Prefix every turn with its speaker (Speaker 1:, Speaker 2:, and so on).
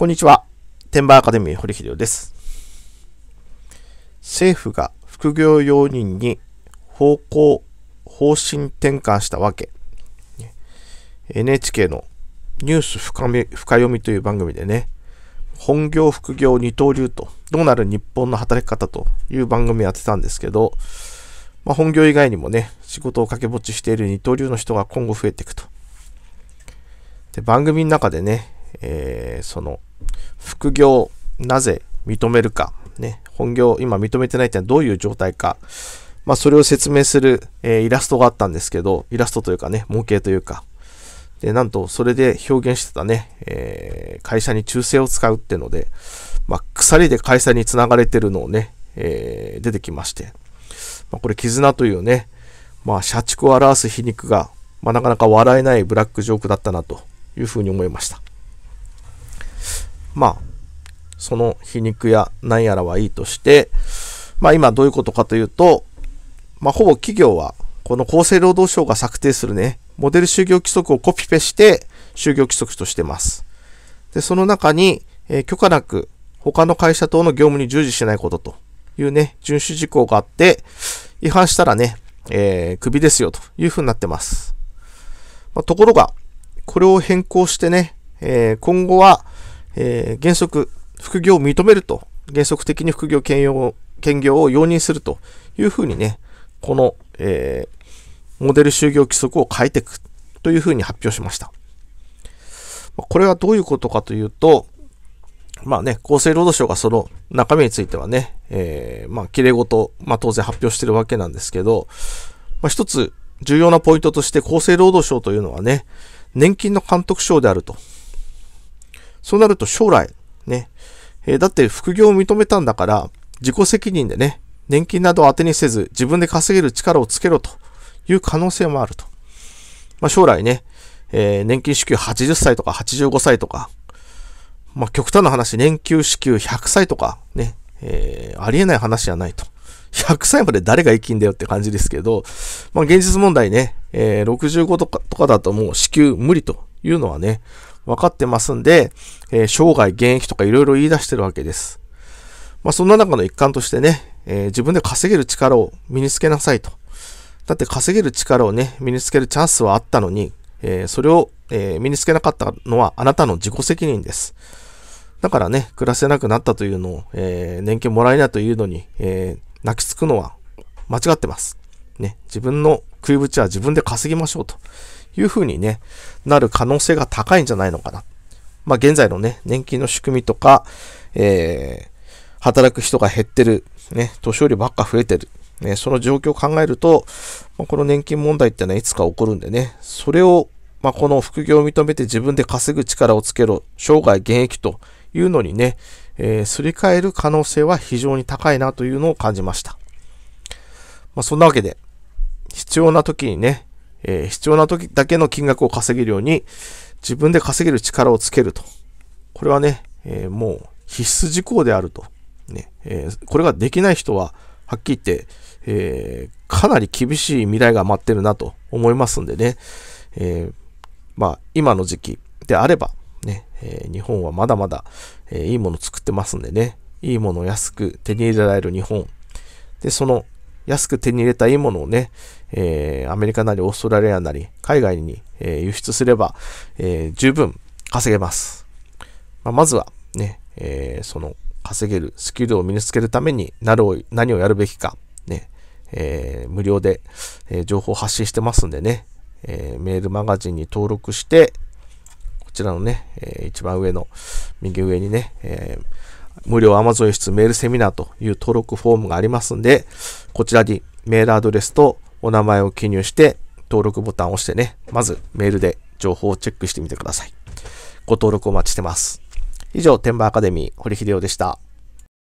Speaker 1: こんにちは。天馬アカデミー堀秀夫です。政府が副業容認に方向、方針転換したわけ。NHK のニュース深め深読みという番組でね、本業、副業、二刀流と、どうなる日本の働き方という番組やってたんですけど、まあ、本業以外にもね、仕事を掛け持ちしている二刀流の人が今後増えていくと。で番組の中でね、えーその、副業、なぜ認めるか、ね、本業、今認めてないってのはどういう状態か、まあ、それを説明する、えーイラストがあったんですけど、イラストというかね、模型というか、で、なんと、それで表現してたね、えー会社に忠誠を使うっていうので、まあ、鎖で会社につながれてるのをね、えー出てきまして、まあ、これ、絆というね、まあ、社畜を表す皮肉が、まあ、なかなか笑えないブラックジョークだったなというふうに思いました。まあ、その皮肉や何やらはいいとして、まあ今どういうことかというと、まあほぼ企業はこの厚生労働省が策定するね、モデル就業規則をコピペして就業規則としてます。で、その中に、えー許可なく他の会社等の業務に従事しないことというね、遵守事項があって、違反したらね、えー、クビですよというふうになってます。まあ、ところが、これを変更してね、えー今後は、えー原則、副業を認めると、原則的に副業兼用兼業を容認するというふうにね、この、えーモデル就業規則を変えていくというふうに発表しました。これはどういうことかというと、まあね、厚生労働省がその中身についてはね、えーまあ、綺麗事、まあ当然発表してるわけなんですけど、まあ一つ重要なポイントとして厚生労働省というのはね、年金の監督省であると。そうなると将来、ね、えーだって副業を認めたんだから、自己責任でね、年金などを当てにせず、自分で稼げる力をつけろという可能性もあると。まあ、将来ね、えー年金支給80歳とか85歳とか、まあ、極端な話、年給支給100歳とか、ね、えーありえない話じゃないと。100歳まで誰が生きんだよって感じですけど、まあ、現実問題ね、えー65とかとかだともう支給無理というのはね、分かってますんで、えー生涯現役とかいろいろ言い出してるわけです。まあ、そんな中の一環としてね、えー自分で稼げる力を身につけなさいと。だって稼げる力をね、身につけるチャンスはあったのに、えーそれを、えー身につけなかったのはあなたの自己責任です。だからね、暮らせなくなったというのを、えー年金もらえないというのに、えー泣きつくのは間違ってます。ね、自分の食いぶちは自分で稼ぎましょうというふうにね、なる可能性が高いんじゃないのかな。まあ現在のね、年金の仕組みとか、えー働く人が減ってる、ね、年寄りばっか増えてる、ね、その状況を考えると、まあ、この年金問題ってのはいつか起こるんでね、それを、まあ、この副業を認めて自分で稼ぐ力をつけろ、生涯現役というのにね、えーすり替える可能性は非常に高いなというのを感じました。まあ、そんなわけで、必要な時にね、えー必要な時だけの金額を稼げるように、自分で稼げる力をつけると。これはね、えーもう必須事項であると。ねえーこれができない人は、はっきり言って、えーかなり厳しい未来が待ってるなと思いますんでね、えーまあ、今の時期であれば、ね、えー日本はまだまだ、えいいもの作ってますんでね、いいものを安く手に入れられる日本。で、その安く手に入れたいいものをね、えーアメリカなりオーストラリアなり海外に、えー輸出すれば、えー十分稼げます。まあ、まずはね、えその稼げるスキルを身につけるために何を何をやるべきか、ね、え無料で、え情報を発信してますんでね、えメールマガジンに登録して、こちらのね、えー一番上の右上にね、えー無料 Amazon 輸出メールセミナーという登録フォームがありますんで、こちらにメールアドレスとお名前を記入して、登録ボタンを押してね、まずメールで情報をチェックしてみてください。ご登録お待ちしてます。以上、天馬アカデミー、堀秀夫でした。